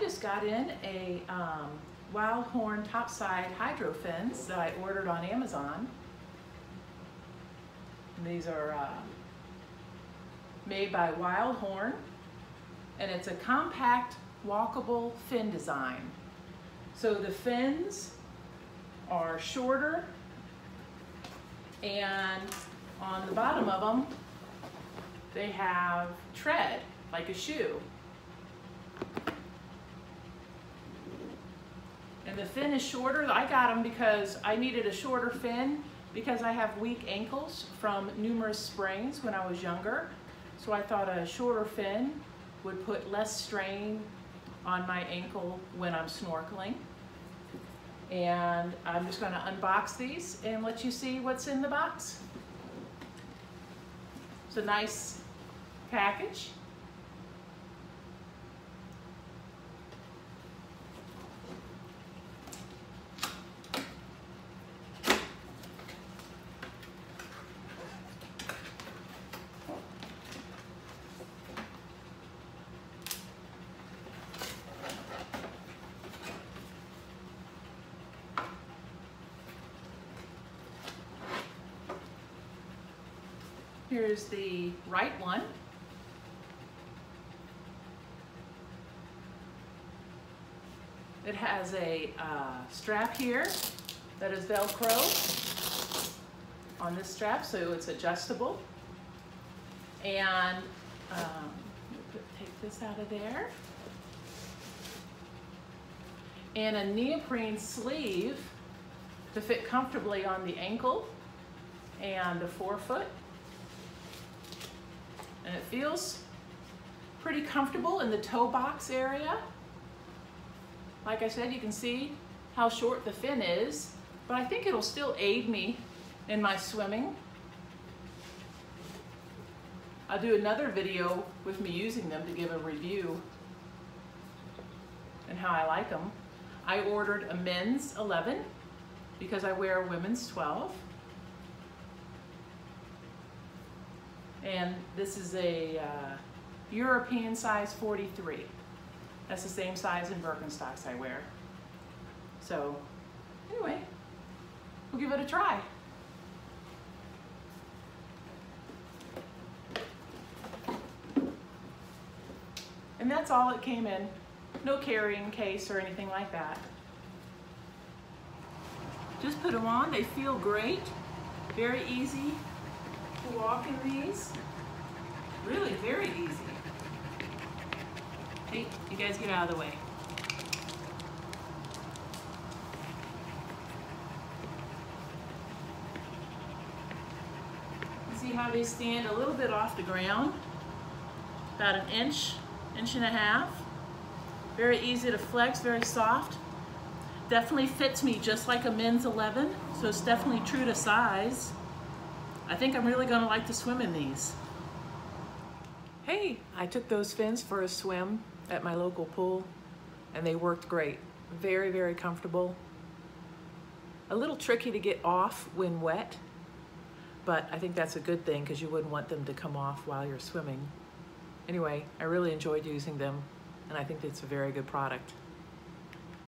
just got in a um, WildHorn topside hydro fins that I ordered on Amazon. And these are uh, made by WildHorn and it's a compact walkable fin design. So the fins are shorter and on the bottom of them they have tread like a shoe. And the fin is shorter. I got them because I needed a shorter fin because I have weak ankles from numerous sprains when I was younger. So I thought a shorter fin would put less strain on my ankle when I'm snorkeling. And I'm just gonna unbox these and let you see what's in the box. It's a nice package. Here's the right one. It has a uh, strap here that is Velcro on this strap, so it's adjustable. And um, take this out of there. And a neoprene sleeve to fit comfortably on the ankle and the forefoot and it feels pretty comfortable in the toe box area. Like I said, you can see how short the fin is, but I think it'll still aid me in my swimming. I'll do another video with me using them to give a review and how I like them. I ordered a men's 11 because I wear a women's 12. And this is a uh, European size 43. That's the same size in Birkenstocks I wear. So anyway, we'll give it a try. And that's all it came in. No carrying case or anything like that. Just put them on, they feel great. Very easy to walk in these. Really very easy. Hey, you guys get out of the way. See how they stand a little bit off the ground, about an inch, inch and a half. Very easy to flex, very soft. Definitely fits me just like a men's 11, so it's definitely true to size. I think I'm really gonna like to swim in these. Hey, I took those fins for a swim at my local pool and they worked great. Very, very comfortable. A little tricky to get off when wet, but I think that's a good thing because you wouldn't want them to come off while you're swimming. Anyway, I really enjoyed using them and I think it's a very good product.